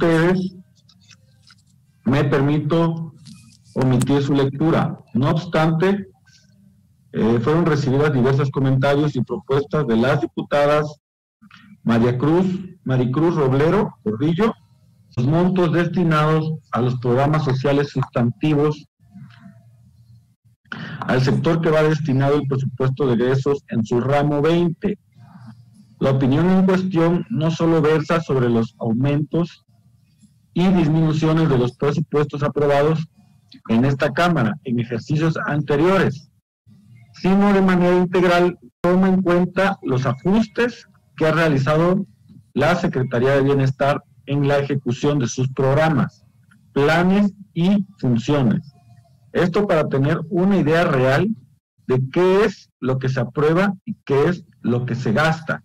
ustedes, me permito omitir su lectura. No obstante, eh, fueron recibidas diversos comentarios y propuestas de las diputadas María Cruz, Maricruz Roblero, Cordillo, los montos destinados a los programas sociales sustantivos al sector que va destinado el presupuesto de egresos en su ramo 20. La opinión en cuestión no solo versa sobre los aumentos y disminuciones de los presupuestos aprobados en esta Cámara en ejercicios anteriores, sino de manera integral toma en cuenta los ajustes que ha realizado la Secretaría de Bienestar en la ejecución de sus programas, planes y funciones. Esto para tener una idea real de qué es lo que se aprueba y qué es lo que se gasta.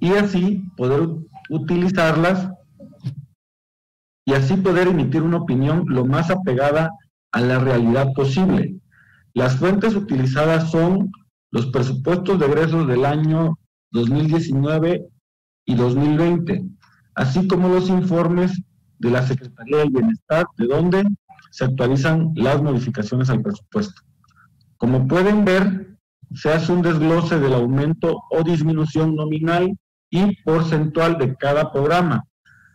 Y así poder utilizarlas y así poder emitir una opinión lo más apegada a la realidad posible. Las fuentes utilizadas son los presupuestos de egresos del año 2019 y 2020, así como los informes de la Secretaría del Bienestar, de donde se actualizan las modificaciones al presupuesto. Como pueden ver, se hace un desglose del aumento o disminución nominal y porcentual de cada programa,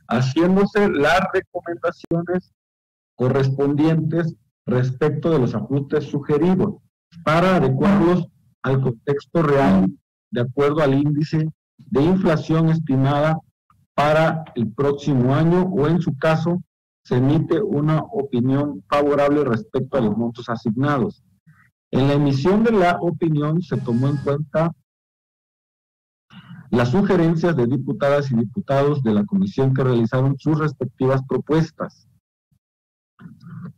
haciéndose las recomendaciones correspondientes respecto de los ajustes sugeridos para adecuarlos al contexto real de acuerdo al índice de inflación estimada para el próximo año o en su caso se emite una opinión favorable respecto a los montos asignados. En la emisión de la opinión se tomó en cuenta las sugerencias de diputadas y diputados de la comisión que realizaron sus respectivas propuestas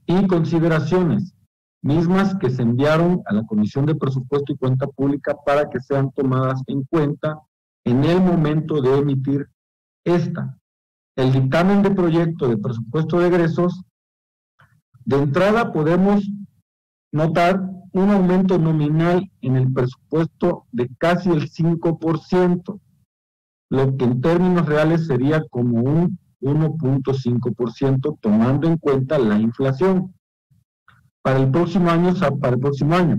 y consideraciones, mismas que se enviaron a la Comisión de Presupuesto y Cuenta Pública para que sean tomadas en cuenta en el momento de emitir esta. El dictamen de proyecto de presupuesto de egresos, de entrada podemos notar un aumento nominal en el presupuesto de casi el 5%, lo que en términos reales sería como un 1.5% tomando en cuenta la inflación. Para el próximo año, para el próximo año,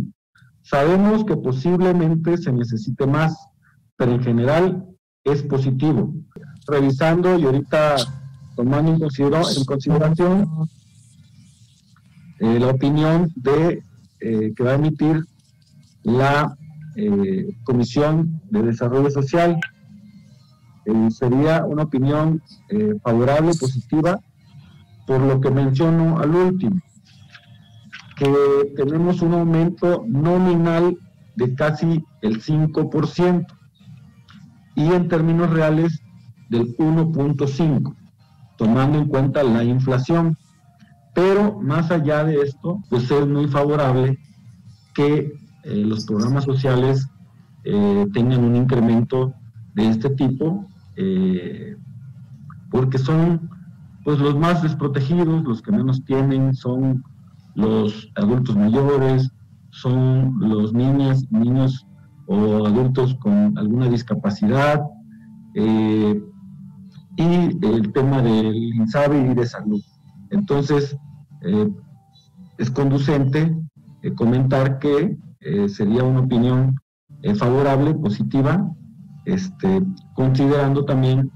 sabemos que posiblemente se necesite más, pero en general es positivo. Revisando y ahorita tomando en, consideración eh, la opinión de eh, que va a emitir la eh, Comisión de Desarrollo Social sería una opinión favorable, positiva, por lo que menciono al último, que tenemos un aumento nominal de casi el 5% y en términos reales del 1.5, tomando en cuenta la inflación. Pero más allá de esto, pues es muy favorable que eh, los programas sociales tengan un incremento de este tipo eh, porque son pues los más desprotegidos, los que menos tienen, son los adultos mayores, son los niños, niños o adultos con alguna discapacidad, eh, y el tema del INSABI y de salud. Entonces, eh, es conducente comentar que sería una opinión favorable, positiva, este, considerando también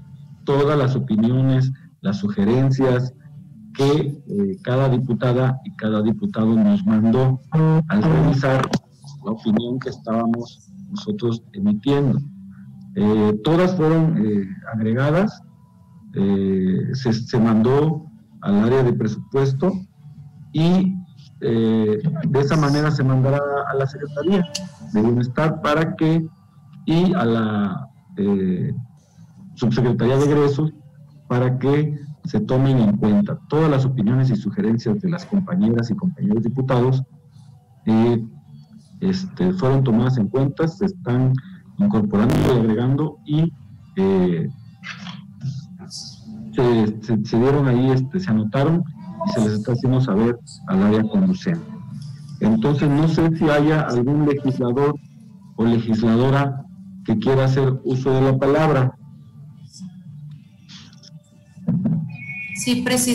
todas las opiniones, las sugerencias que eh, cada diputada y cada diputado nos mandó al revisar la opinión que estábamos nosotros emitiendo. Eh, todas fueron eh, agregadas, se, se, mandó al área de presupuesto y de esa manera se mandará a la Secretaría de Bienestar para que y a la eh, Subsecretaría de Egresos para que se tomen en cuenta todas las opiniones y sugerencias de las compañeras y compañeros diputados eh, este, fueron tomadas en cuenta, se están incorporando y agregando y se, dieron ahí, este, se anotaron y se les está haciendo saber al área conducente. Entonces, no sé si haya algún legislador o legisladora que quiera hacer uso de la palabra. Sí, presidente.